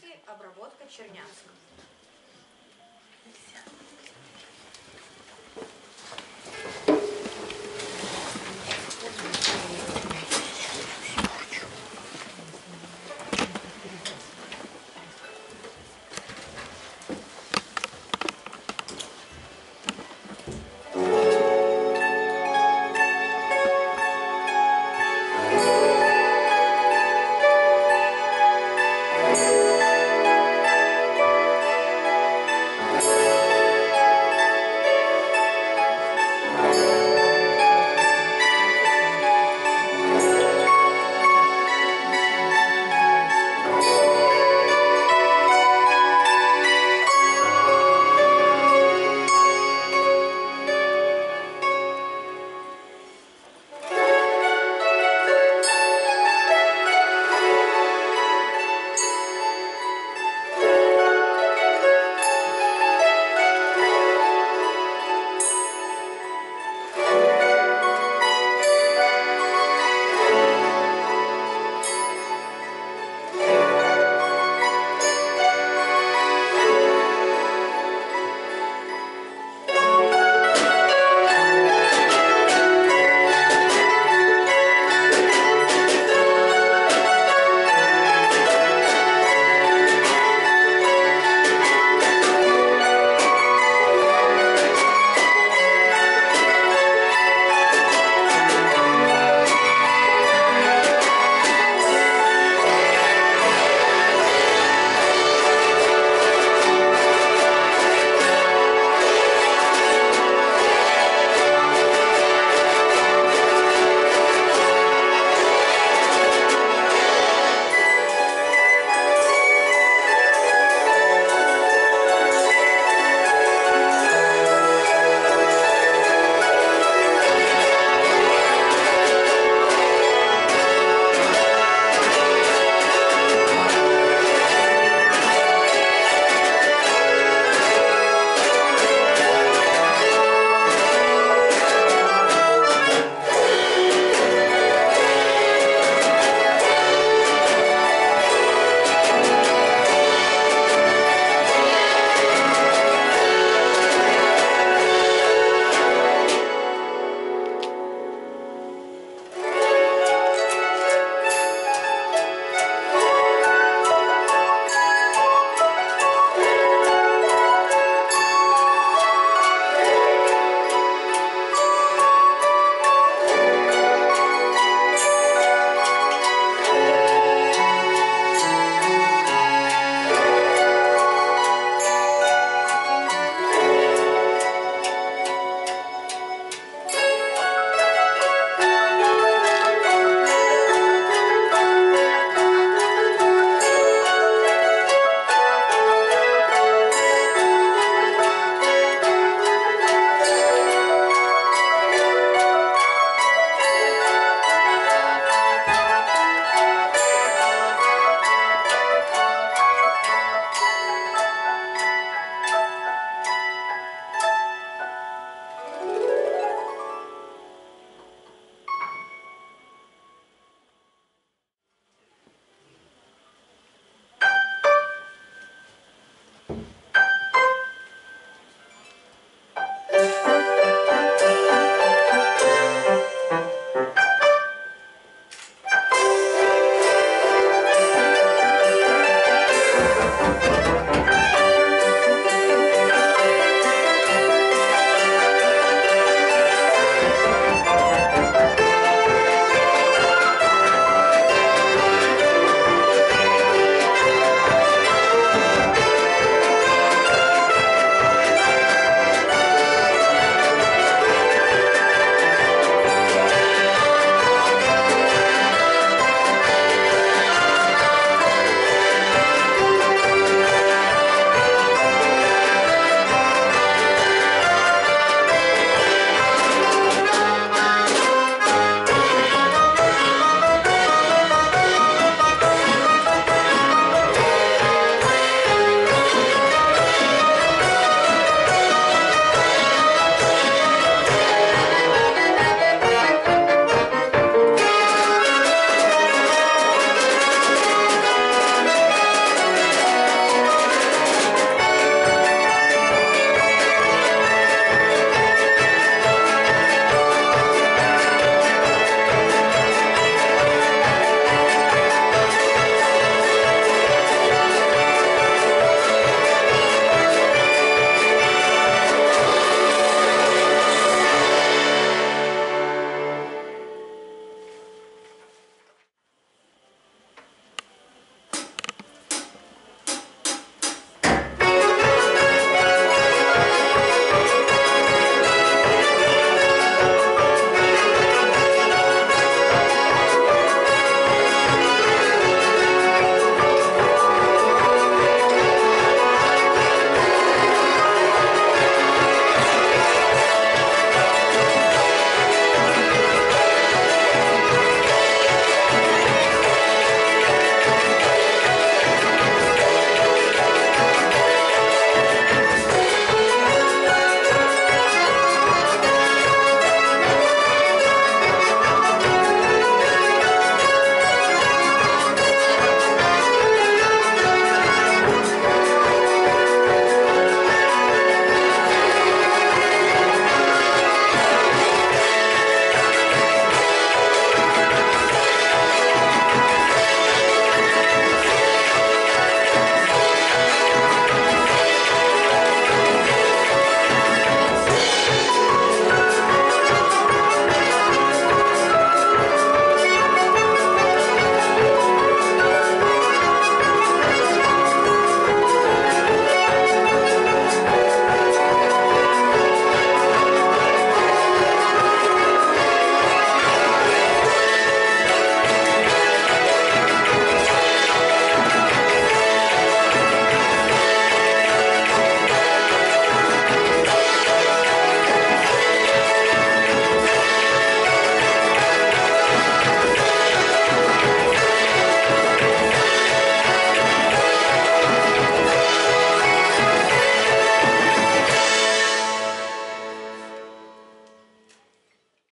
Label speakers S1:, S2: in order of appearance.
S1: Чернявский, обработка Чернявск.